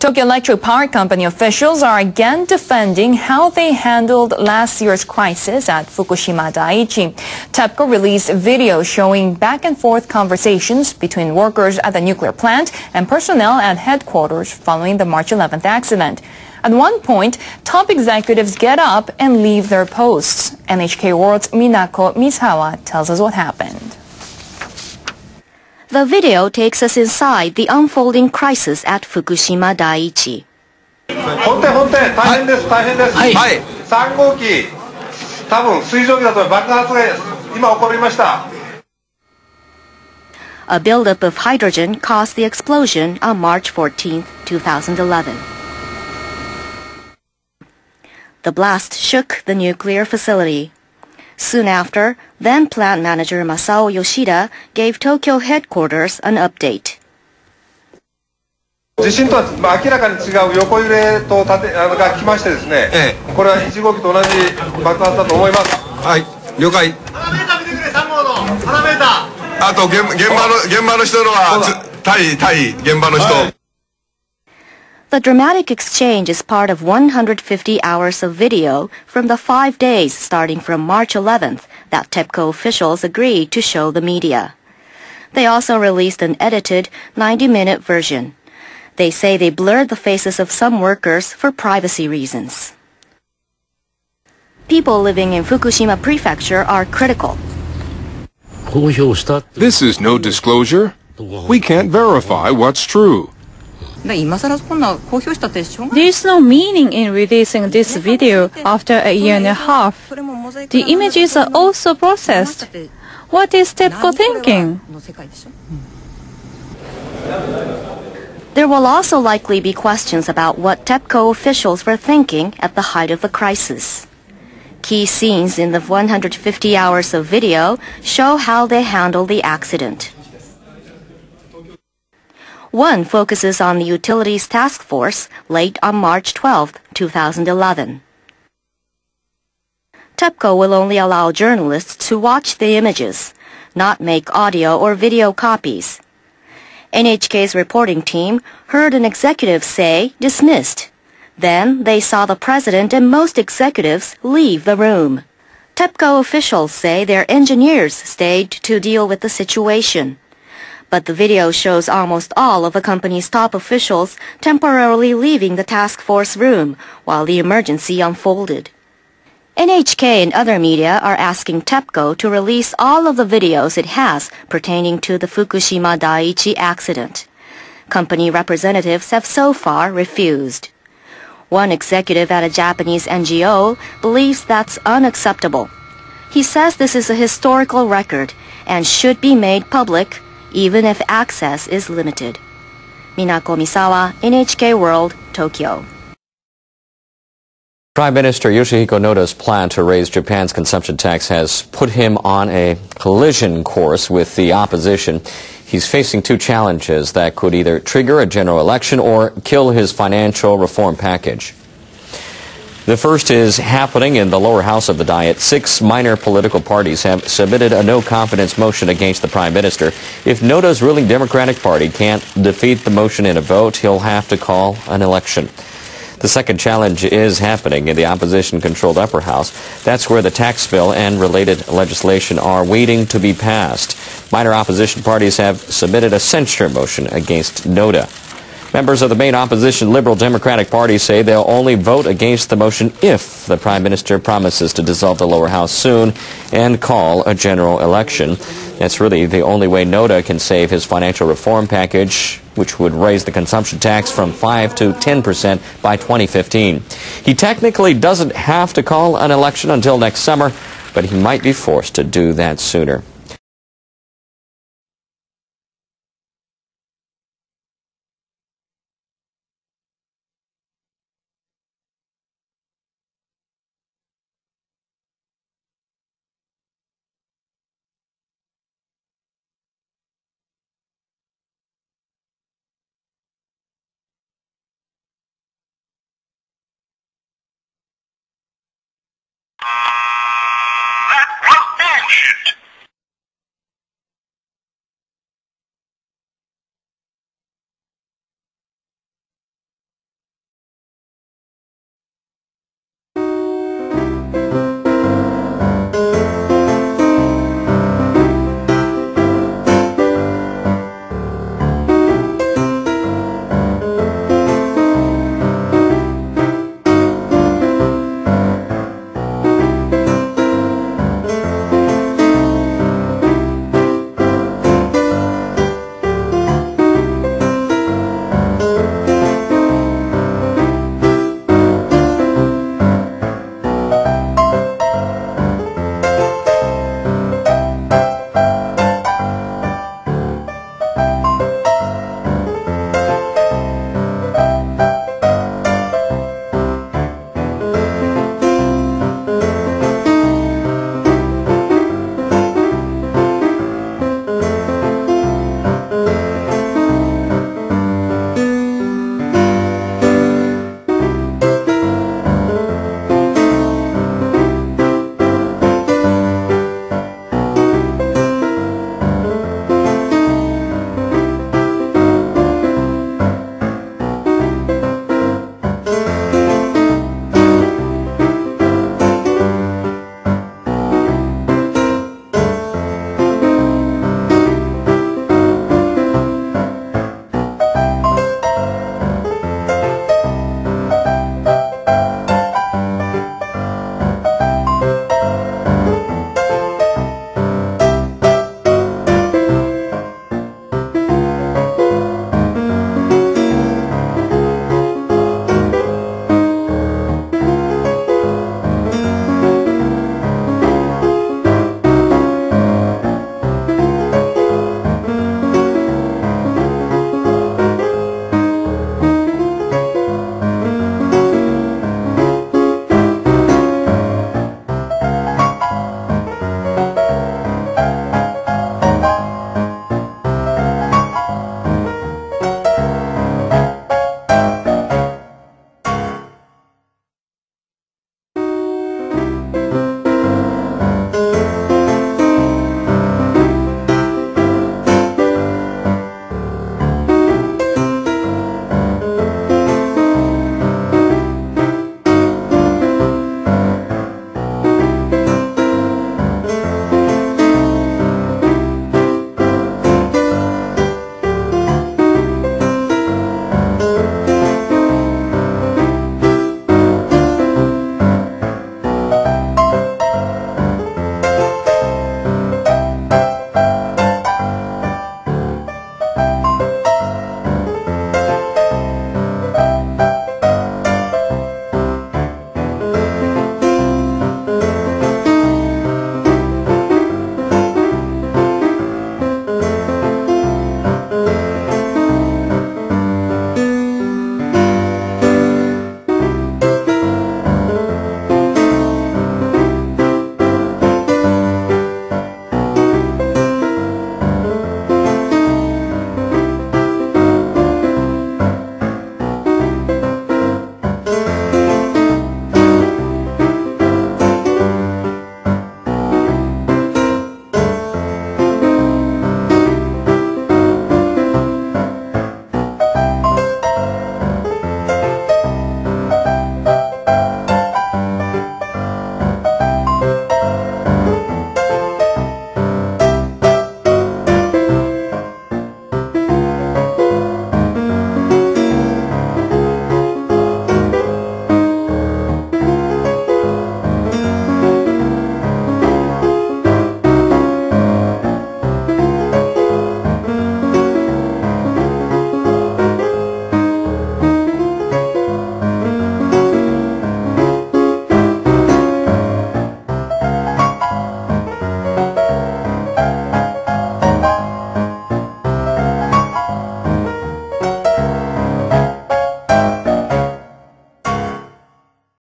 Tokyo Electric Power Company officials are again defending how they handled last year's crisis at Fukushima Daiichi. TEPCO released video showing back and forth conversations between workers at the nuclear plant and personnel at headquarters following the March 11th accident. At one point, top executives get up and leave their posts. NHK World's Minako Misawa tells us what happened. The video takes us inside the unfolding crisis at Fukushima Daiichi. 本店本店大変です大変ですはいはい3号機多分水蒸気だと爆発が今起こりました A buildup of hydrogen caused the explosion on March 14, 2011. The blast shook the nuclear facility. Soon after, then plant manager Masao Yoshida gave Tokyo headquarters an update. 地震とはまあ明らかに違う横揺れと縦あのが来ましてですね、えこれは1号機と同じ爆発だと思います。はい。了解。パラメーター見てくれ3号のパラメーター。あと現現場の現場の人のはつ対対現場の人、The dramatic exchange is part of 150 hours of video from the five days starting from March 11th that TEPCO officials agreed to show the media. They also released an edited 90-minute version. They say they blurred the faces of some workers for privacy reasons. People living in Fukushima Prefecture are critical. This is no disclosure. We can't verify what's true. There's no meaning in releasing this video after a year and a half. The images are also processed. What is typical thinking? There will also likely be questions about what TEPCO officials were thinking at the height of the crisis. Key scenes in the 150 hours of video show how they handled the accident. One focuses on the Utilities Task Force late on March 12, 2011. TEPCO will only allow journalists to watch the images, not make audio or video copies. NHK's reporting team heard an executive say dismissed. Then they saw the president and most executives leave the room. TEPCO officials say their engineers stayed to deal with the situation. But the video shows almost all of the company's top officials temporarily leaving the task force room while the emergency unfolded. NHK and other media are asking TEPCO to release all of the videos it has pertaining to the Fukushima Daiichi accident. Company representatives have so far refused. One executive at a Japanese NGO believes that's unacceptable. He says this is a historical record and should be made public even if access is limited. Minako Misawa, NHK World, Tokyo. Prime Minister Yoshihiko Noda's plan to raise Japan's consumption tax has put him on a collision course with the opposition. He's facing two challenges that could either trigger a general election or kill his financial reform package. The first is happening in the lower house of the Diet. Six minor political parties have submitted a no-confidence motion against the Prime Minister. If Noda's ruling Democratic Party can't defeat the motion in a vote, he'll have to call an election. The second challenge is happening in the opposition-controlled upper house. That's where the tax bill and related legislation are waiting to be passed. Minor opposition parties have submitted a censure motion against Noda. Members of the main opposition Liberal Democratic Party say they'll only vote against the motion if the Prime Minister promises to dissolve the lower house soon and call a general election. That's really the only way Noda can save his financial reform package, which would raise the consumption tax from 5 to 10 percent by 2015. He technically doesn't have to call an election until next summer, but he might be forced to do that sooner.